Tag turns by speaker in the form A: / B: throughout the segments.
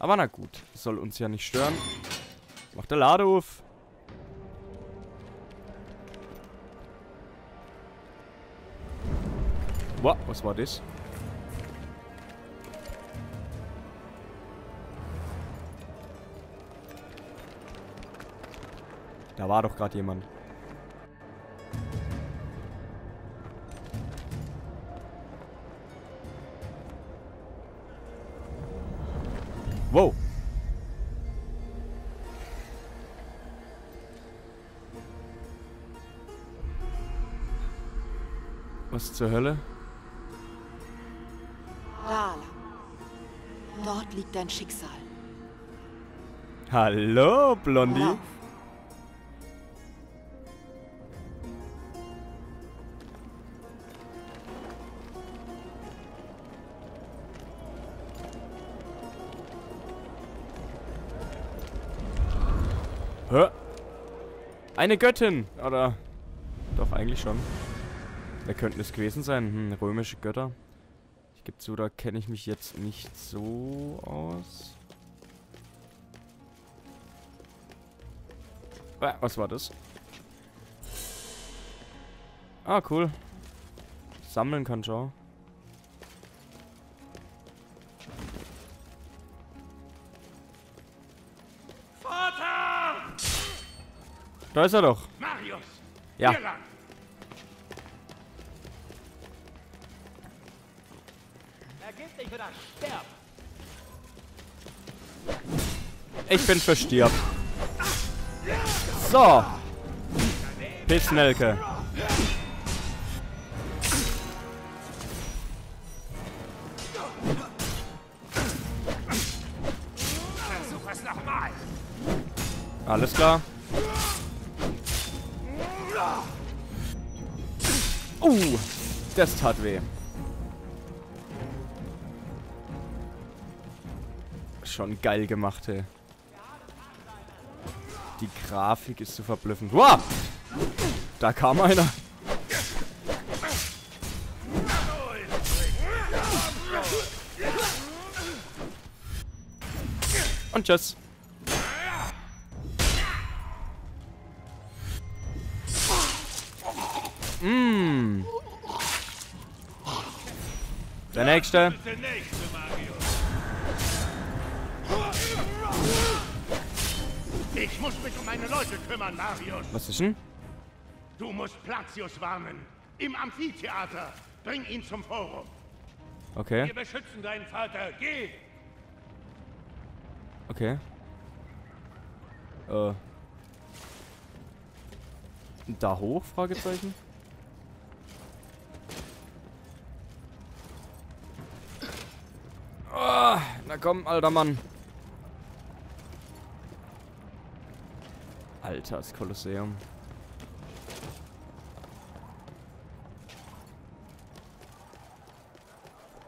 A: Aber na gut, soll uns ja nicht stören. Macht der Ladehof. Wow, was war das? Da war doch gerade jemand. Wow. Was zur Hölle?
B: Lala. Dort liegt dein Schicksal.
A: Hallo, Blondie.
B: Lauf.
A: Eine Göttin! Oder? Doch, eigentlich schon. Wer könnten es gewesen sein? Hm, römische Götter. Ich gebe zu, da kenne ich mich jetzt nicht so aus. Ah, was war das? Ah, cool. Sammeln kann schon. Da ist er doch.
C: Marius!
A: Ja. Ich bin für stirb. So. Pissnelke. Alles klar. Uh, das tat weh. Schon geil gemacht, hey. Die Grafik ist so verblüffend. Wow! Da kam einer. Und tschüss. Mmm. Der nächste.
C: Der nächste, Marius! Ich muss mich um meine Leute kümmern, Marius!
A: Was ist denn?
C: Du musst Platius warnen. Im Amphitheater. Bring ihn zum Forum.
A: Okay,
C: Wir beschützen deinen Vater. Geh!
A: okay. Äh. Da hoch? Fragezeichen. Ah, na komm, alter Mann. Alter, das Kolosseum.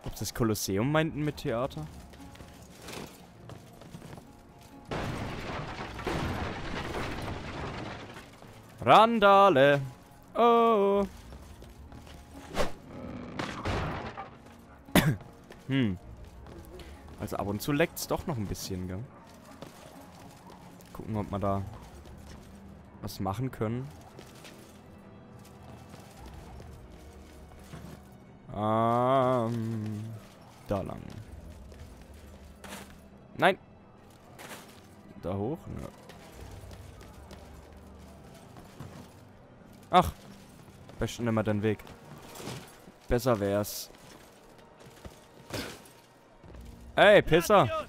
A: Ob das Kolosseum meinten mit Theater? Randale. Oh. hm. Also ab und zu leckt's doch noch ein bisschen, gell? Gucken, ob wir da was machen können. Ähm, da lang. Nein. Da hoch? Ne. Ach. Besten immer den Weg. Besser wär's. Ey, Pisser.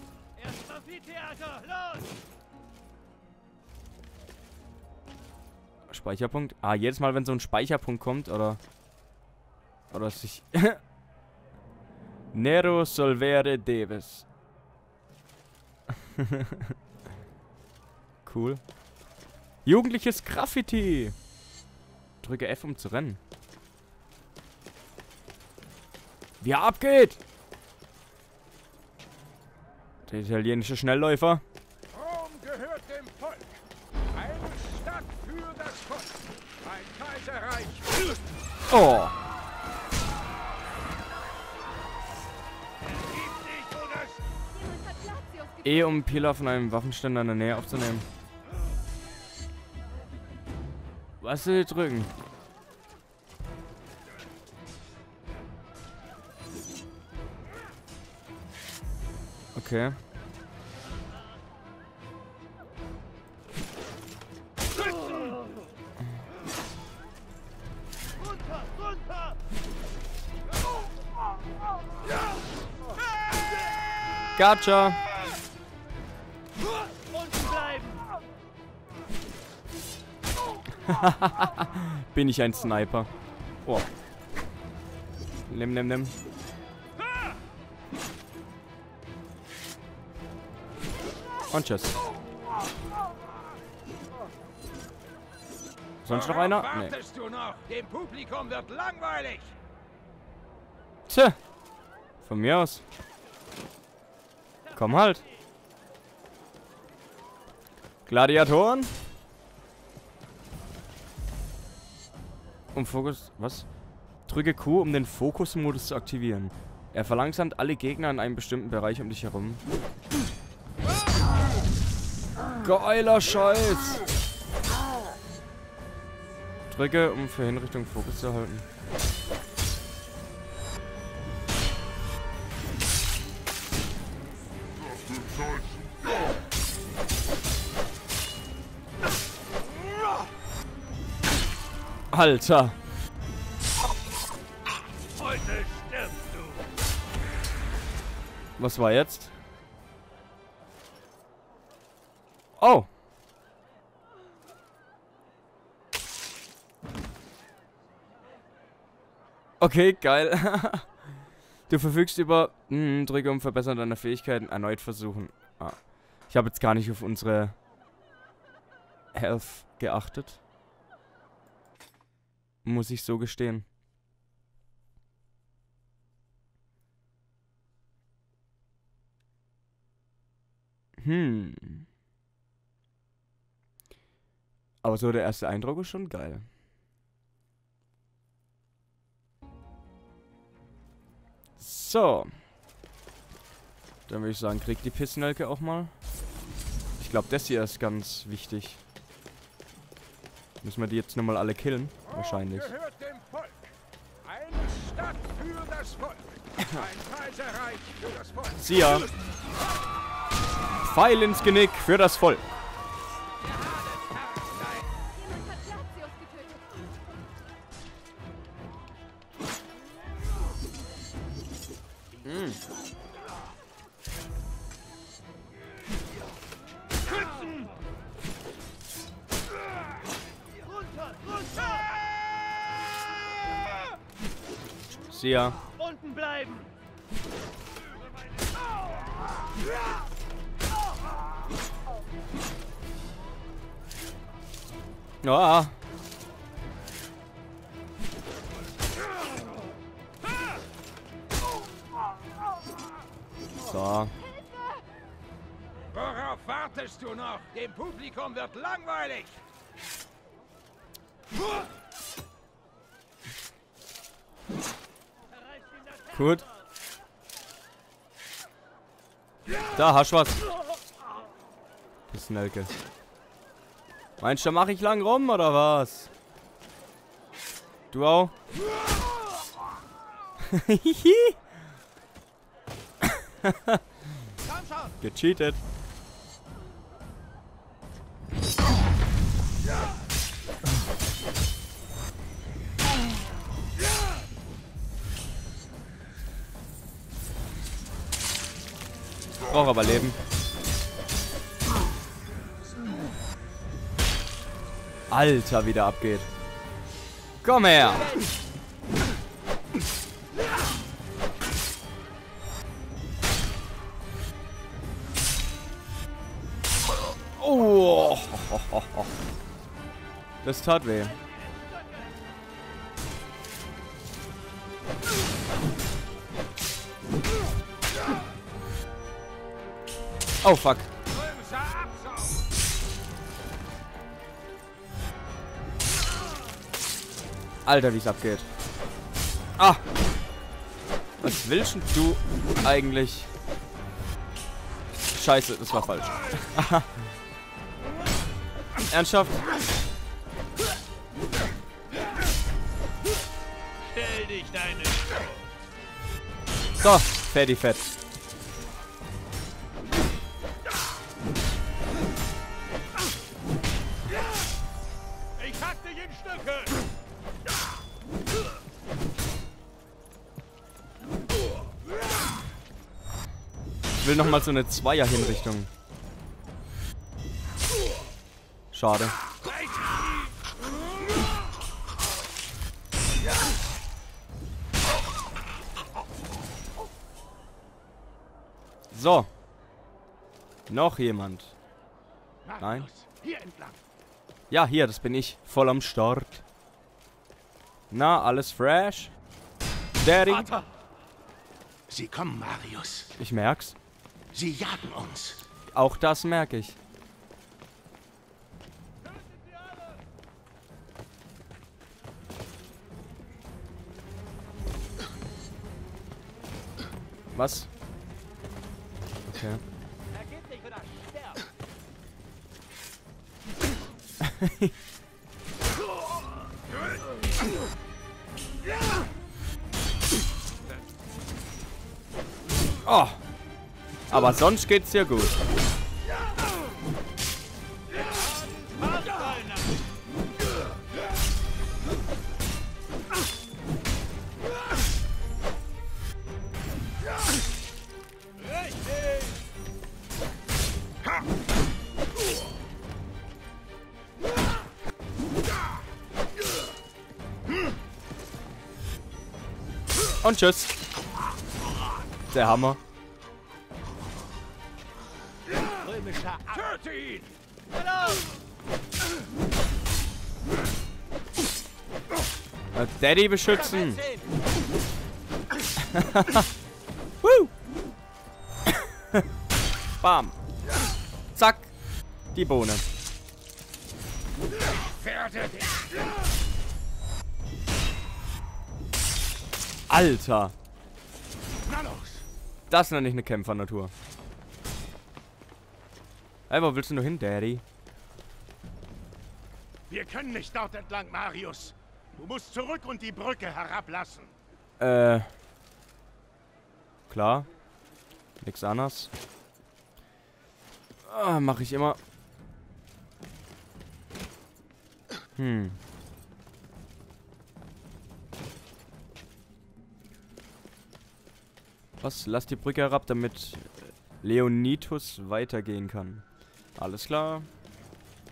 A: Speicherpunkt. Ah, jedes Mal, wenn so ein Speicherpunkt kommt, oder... Oder sich... Nero solvere deves. cool. Jugendliches Graffiti. Drücke F, um zu rennen. Wie er abgeht! Der italienische Schnellläufer.
D: Rom gehört dem Volk. Eine Stadt für das Volk. Ein Kaiserreich.
A: Oh. E, um Pila von einem Waffenständer in der Nähe aufzunehmen. Was will ich drücken? Okay. Gotcha. Bin ich ein Sniper. Oh. Nimm, nimm, nimm. Und tschüss. Sonst noch einer? Nee.
D: Du noch? Dem Publikum wird langweilig.
A: Tja. Von mir aus. Komm halt. Gladiatoren. Um Fokus... Was? Drücke Q, um den Fokusmodus zu aktivieren. Er verlangsamt alle Gegner in einem bestimmten Bereich um dich herum. Geiler Scheiß! Drücke, um für Hinrichtung Fokus zu erhalten. Alter!
C: Heute stirbst du.
A: Was war jetzt? Oh! Okay, geil. du verfügst über... Hm, drücke um Verbessern deiner Fähigkeiten. Erneut versuchen. Ah. Ich habe jetzt gar nicht auf unsere... Health geachtet. Muss ich so gestehen. Hm. Aber so der erste Eindruck ist schon geil. So. Dann würde ich sagen, kriegt die Pissnelke auch mal. Ich glaube, das hier ist ganz wichtig. Müssen wir die jetzt nochmal alle killen? Wahrscheinlich. Ja. Pfeil ins Genick für das Volk. Ja.
C: Unten bleiben.
A: Ja. So.
D: Worauf wartest du noch? Dem Publikum wird langweilig.
A: Gut. Da, hast was. Pissenelke. Meinst du, da mach ich lang rum, oder was? Du auch? Gecheatet. Brauch aber Leben. Alter, wie der abgeht. Komm her. Oh. Das tat weh. Oh fuck. Alter, wie es abgeht. Ah! Was willst du eigentlich? scheiße, das war falsch. Ernsthaft?
C: Stell dich deine
A: So, Fatty Fett. Will nochmal so eine Zweier-Hinrichtung. Schade. So. Noch jemand. Nein. Ja, hier, das bin ich. Voll am Start. Na, alles fresh? Daddy?
C: Sie kommen, Marius.
A: Ich merk's.
C: Sie jagen uns.
A: Auch das merke ich. Was? Okay. Oh. Aber sonst geht's dir gut. Und tschüss. Der Hammer. Daddy beschützen. Woo. Bam. Zack. Die Bohne. Alter. Das nenne ich eine Kämpfernatur. Ey, wo willst du nur hin, Daddy?
C: Wir können nicht dort entlang, Marius. Du musst zurück und die Brücke herablassen.
A: Äh. Klar. Nix anderes. Ah, mach ich immer. Hm. Was? Lass die Brücke herab, damit Leonitus weitergehen kann. Alles klar.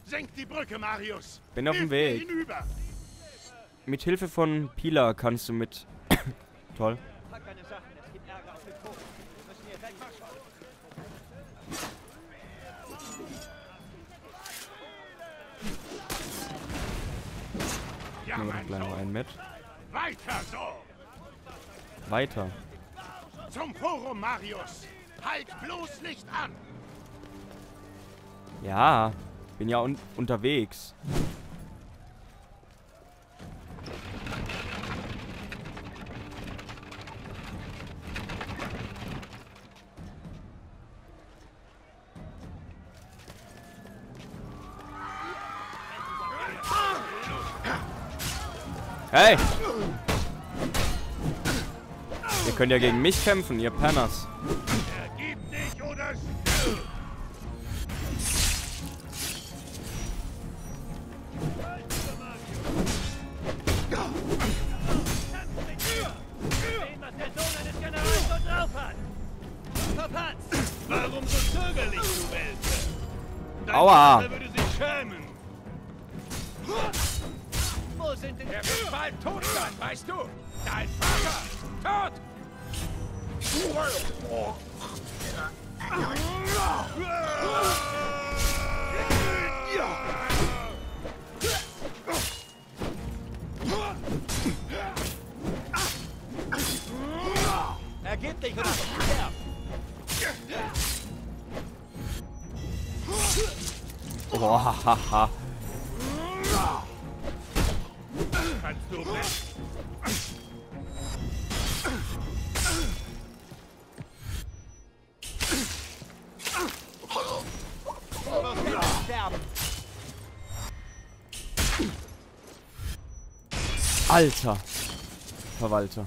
C: Senk die Brücke, Marius!
A: Bin auf dem Weg.
C: Hinüber!
A: Mit Hilfe von Pila kannst du mit... Toll.
C: Ja,
A: Nehmen wir
C: mein
A: gleich noch einen mit.
C: Weiter so!
A: Weiter.
C: Zum Forum, Marius! Halt bloß nicht an!
A: Ja, bin ja un unterwegs. Hey! Ihr könnt ja gegen mich kämpfen, ihr.
E: Verpatzt!
C: Warum so zögerlich, du? Dein
A: Aua.
C: Würde sich schämen.
E: Wo sind denn...
D: Er wird bald tot sein, weißt du? Dein Vater! Tot!
E: Ergib dich oder sterb!
A: Oh, haha.
C: Kannst du
E: sterben.
A: Alter. Verwalter.